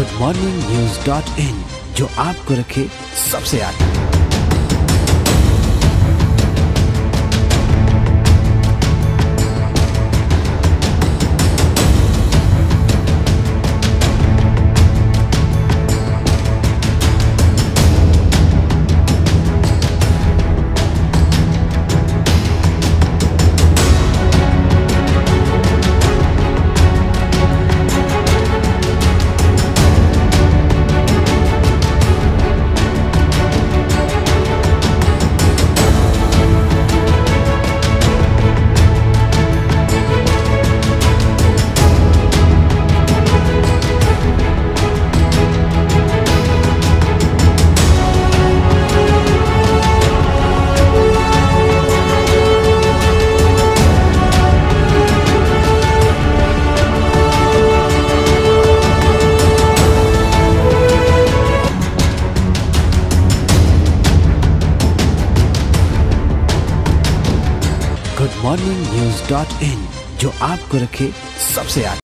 Good morning news dot in जो आपको रखे सबसे आगे। Good morning news dot in जो आपको रखे सबसे आगे।